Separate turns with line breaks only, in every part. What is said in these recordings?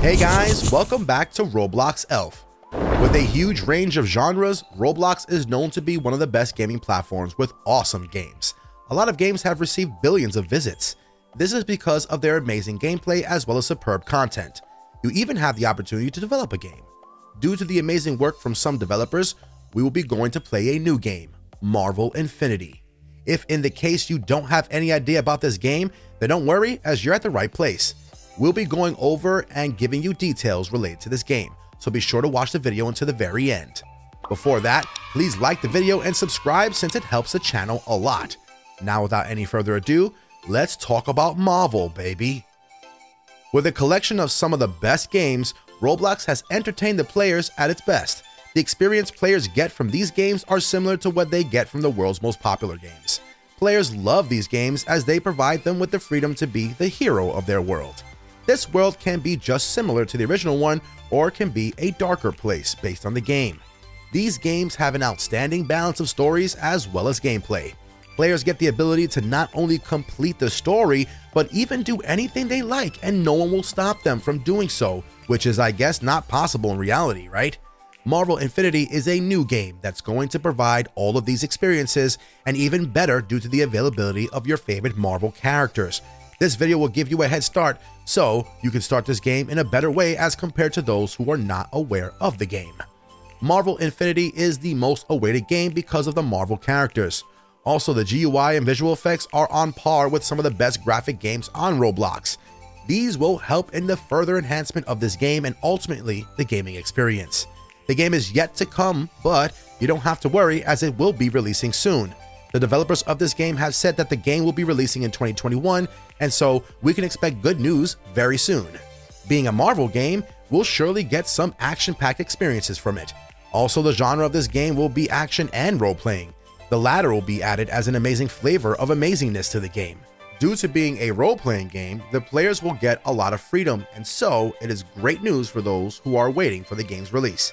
Hey guys, welcome back to Roblox Elf. With a huge range of genres, Roblox is known to be one of the best gaming platforms with awesome games. A lot of games have received billions of visits. This is because of their amazing gameplay as well as superb content. You even have the opportunity to develop a game. Due to the amazing work from some developers, we will be going to play a new game, Marvel Infinity. If in the case you don't have any idea about this game, then don't worry as you're at the right place. We'll be going over and giving you details related to this game, so be sure to watch the video until the very end. Before that, please like the video and subscribe since it helps the channel a lot. Now without any further ado, let's talk about Marvel, baby. With a collection of some of the best games, Roblox has entertained the players at its best. The experience players get from these games are similar to what they get from the world's most popular games. Players love these games as they provide them with the freedom to be the hero of their world. This world can be just similar to the original one or can be a darker place based on the game. These games have an outstanding balance of stories as well as gameplay. Players get the ability to not only complete the story, but even do anything they like and no one will stop them from doing so, which is I guess not possible in reality, right? Marvel Infinity is a new game that's going to provide all of these experiences and even better due to the availability of your favorite Marvel characters. This video will give you a head start so you can start this game in a better way as compared to those who are not aware of the game. Marvel Infinity is the most awaited game because of the Marvel characters. Also, the GUI and visual effects are on par with some of the best graphic games on Roblox. These will help in the further enhancement of this game and ultimately the gaming experience. The game is yet to come, but you don't have to worry as it will be releasing soon. The developers of this game have said that the game will be releasing in 2021, and so we can expect good news very soon. Being a Marvel game, we'll surely get some action-packed experiences from it. Also, the genre of this game will be action and role-playing. The latter will be added as an amazing flavor of amazingness to the game. Due to being a role-playing game, the players will get a lot of freedom, and so it is great news for those who are waiting for the game's release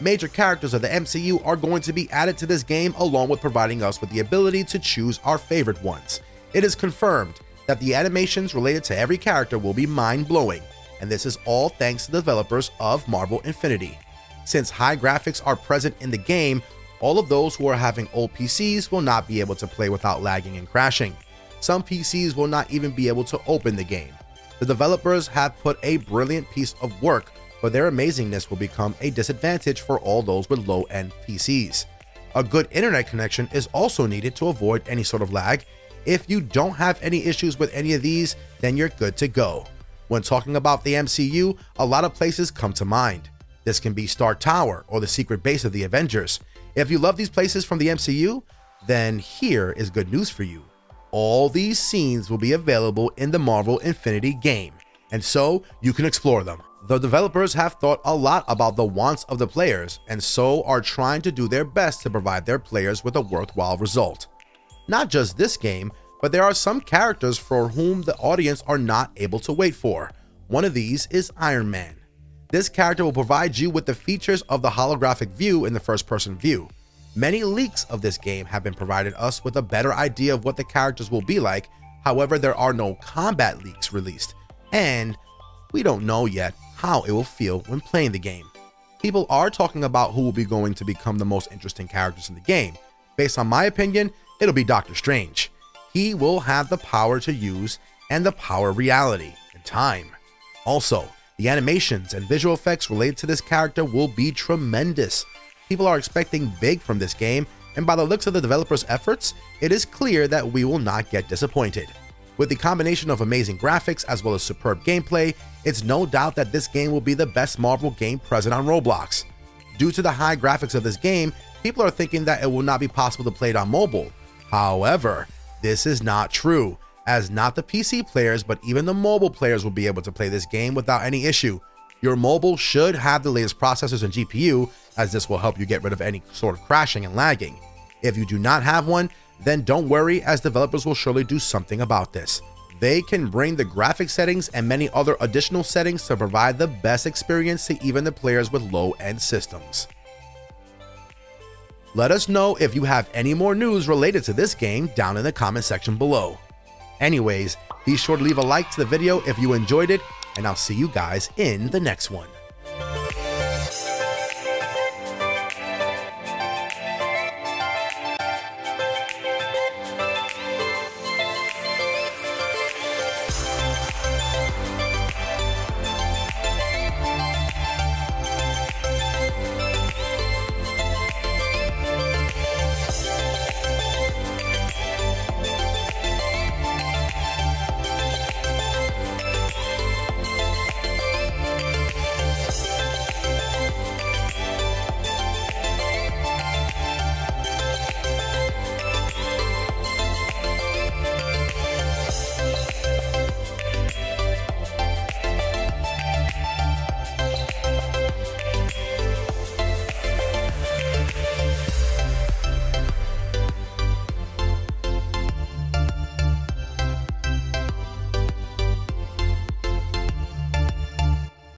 major characters of the MCU are going to be added to this game along with providing us with the ability to choose our favorite ones. It is confirmed that the animations related to every character will be mind-blowing, and this is all thanks to the developers of Marvel Infinity. Since high graphics are present in the game, all of those who are having old PCs will not be able to play without lagging and crashing. Some PCs will not even be able to open the game. The developers have put a brilliant piece of work but their amazingness will become a disadvantage for all those with low-end PCs. A good internet connection is also needed to avoid any sort of lag. If you don't have any issues with any of these, then you're good to go. When talking about the MCU, a lot of places come to mind. This can be Stark Tower or the secret base of the Avengers. If you love these places from the MCU, then here is good news for you. All these scenes will be available in the Marvel Infinity game, and so you can explore them. The developers have thought a lot about the wants of the players and so are trying to do their best to provide their players with a worthwhile result. Not just this game, but there are some characters for whom the audience are not able to wait for. One of these is Iron Man. This character will provide you with the features of the holographic view in the first person view. Many leaks of this game have been provided us with a better idea of what the characters will be like, however there are no combat leaks released, and we don't know yet how it will feel when playing the game. People are talking about who will be going to become the most interesting characters in the game. Based on my opinion, it'll be Doctor Strange. He will have the power to use and the power of reality and time. Also, the animations and visual effects related to this character will be tremendous. People are expecting big from this game, and by the looks of the developers' efforts, it is clear that we will not get disappointed. With the combination of amazing graphics as well as superb gameplay, it's no doubt that this game will be the best Marvel game present on Roblox. Due to the high graphics of this game, people are thinking that it will not be possible to play it on mobile. However, this is not true, as not the PC players but even the mobile players will be able to play this game without any issue. Your mobile should have the latest processors and GPU, as this will help you get rid of any sort of crashing and lagging. If you do not have one, then don't worry as developers will surely do something about this. They can bring the graphic settings and many other additional settings to provide the best experience to even the players with low-end systems. Let us know if you have any more news related to this game down in the comment section below. Anyways, Be sure to leave a like to the video if you enjoyed it, and I'll see you guys in the next one.